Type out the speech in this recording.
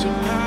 tonight.